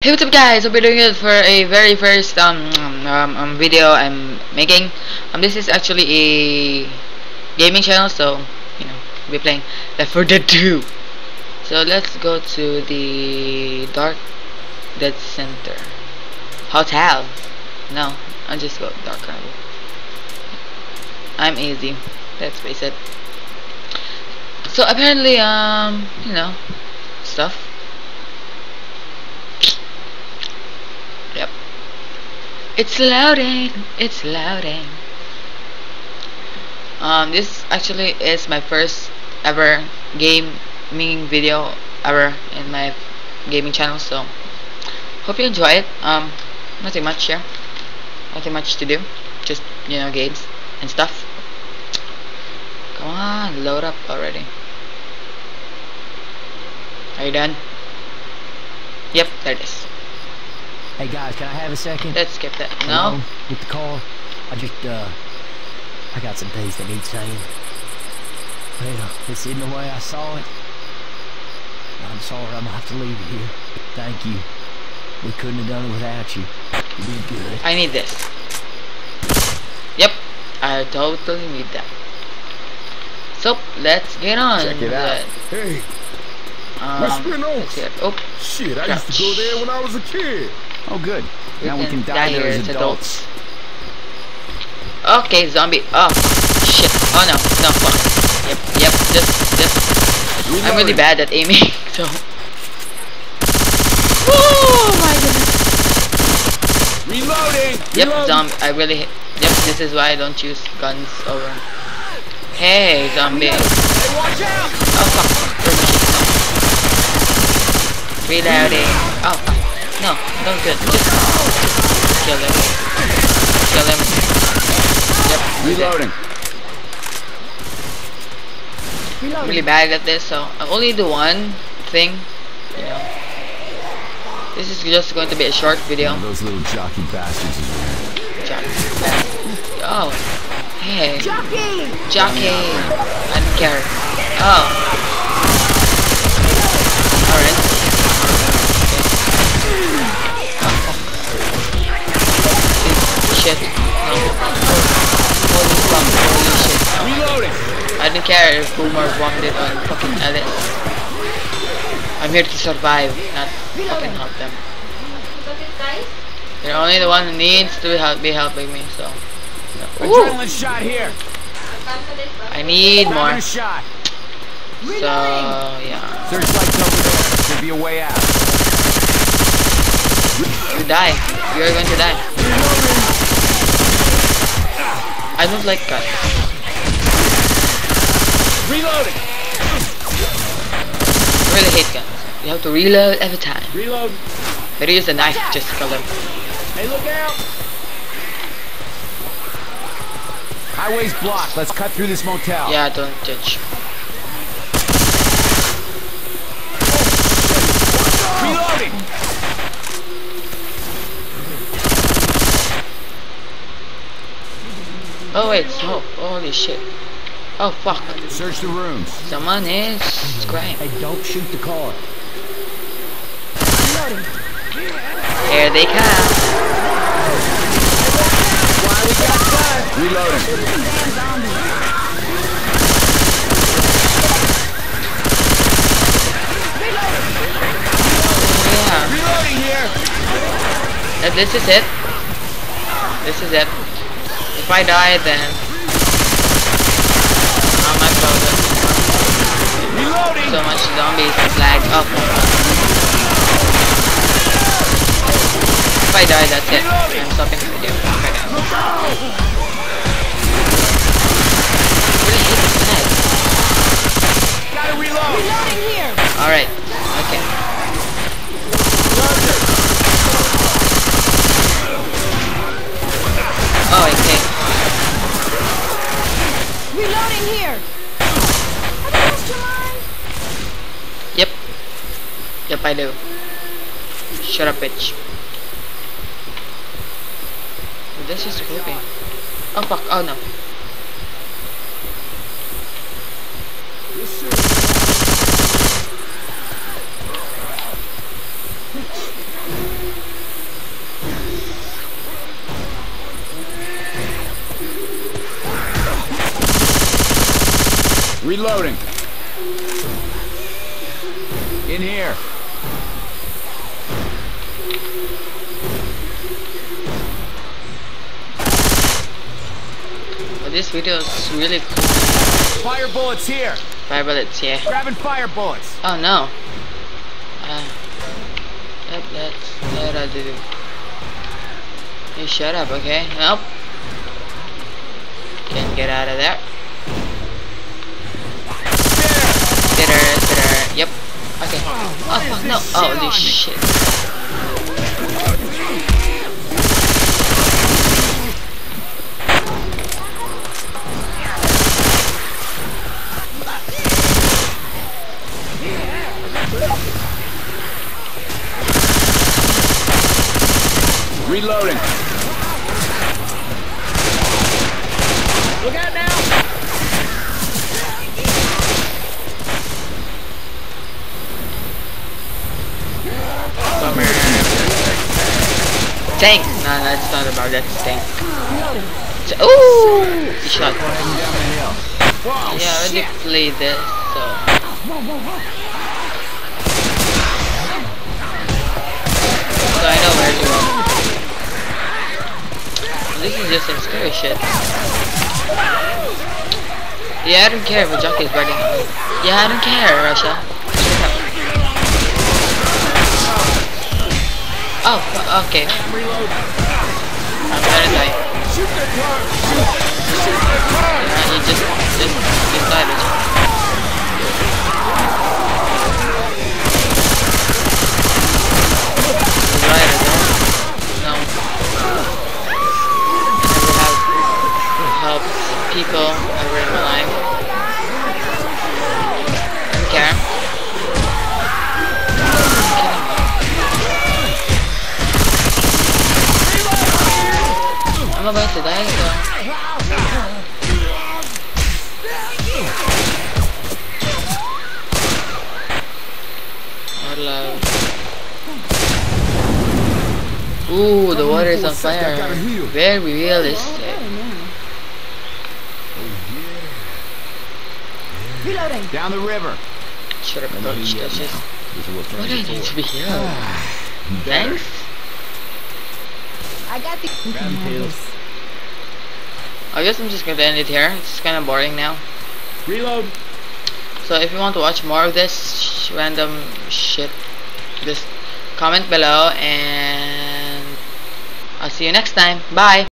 Hey what's up guys, hope you're doing it for a very first um, um, um video I'm making. Um this is actually a gaming channel so you know we'll be playing Left 4 Dead 2. So let's go to the Dark Dead Center. Hotel. No, I'll just go Dark Carnival. I'm easy. Let's face it. So apparently um you know stuff It's loading. It's loading. Um, this actually is my first ever gaming video ever in my gaming channel. So hope you enjoy it. Um, nothing much here. Nothing much to do. Just you know games and stuff. Come on, load up already. Are you done? Yep, there it is. Hey guys, can I have a second? Let's skip that. Alone No? With the car? I just, uh, I got some things that need saying. Well, this isn't the way I saw it. I'm sorry I'm gonna have to leave you here. Thank you. We couldn't have done it without you. You did good. I need this. Yep, I totally need that. So let's get on. Check it out. it. Hey, Um, Let's spin off. let's see it. Oh, shit, I used to go there when I was a kid. Oh, good. we now can, we can die, die, here there as as adults. adults. Okay, zombie. Oh, shit. Oh no, no, fuck. Yep, yep, just, just. I'm really bad at aiming, so. Oh my goodness. Reloading. Yep, Reloading. zombie. I really. Yep, this is why I don't use guns over. Hey, zombie. Hey, watch out. Oh fuck. Where's my shit? No. Reloading. Oh fuck. No, don't do it. Just, just kill him. Kill him. Yep. he's. Reloading. I'm really bad at this, so I only do one thing. You know. This is just going to be a short video. One of those little jockey bastards is here. Jock. Oh. Hey. Jockey! Jockey! I don't care. Oh. I don't care if Boomer bombed it on fucking Ellis. I'm here to survive, not fucking help them. They're only the one who needs to help, be helping me, so. Adrenaline shot here. I need more. Shot. So, yeah. Searchlight's over there. Should be a way out. You die. You're going to die. I don't like guns. Reloading. I really hate guns. You have to reload every time. Reload. Better use a knife just to kill them. Hey, look out. Highway's blocked. Let's cut through this motel. Yeah, don't judge. Reloading. Oh wait, smoke. Holy shit. Oh fuck. Search the rooms. Someone is screaming. Hey, don't shoot the car. Here they come. Reloading. Yeah. Reloading here. Uh, This is it. This is it. If I die, then not my problem. Reloading. So much zombies lag up. Oh. If I die, that's it. I'm stopping the video. If I. Really hate this lag. Gotta reload. Alright. Okay. up, I do. Shut up, bitch. This is creepy. Oh fuck, oh no. Reloading. In here. This video is really cool. Fire bullets here. Fire bullets, yeah. Grabbing fire bullets. Oh no. Uh, that, that's that I do. You shut up, okay? Nope. Can't get out of there. Spitter, spitter. Yep. Okay. Oh fuck no. Holy shit. Look out now! Tank. No, no, it's not about that. Tank. So- Ooh! He shot. Yeah, I already played this, so. So I know where to go. This is just some scary shit. Yeah, I don't care if a jockey is biting me. Yeah, I don't care, Russia. Oh, okay. I'm gonna die. Yeah, you just, just, people ever in my life. Care. I'm about to die, so. Hello. Ooh, the water is on fire. Very realistic. Reloading. Down the river. Should have approached us. Just, what do I need to be healed? Thanks? I got the. You can. I guess I'm just gonna end it here. It's kind of boring now. Reload. So if you want to watch more of this sh random shit, just comment below and I'll see you next time. Bye!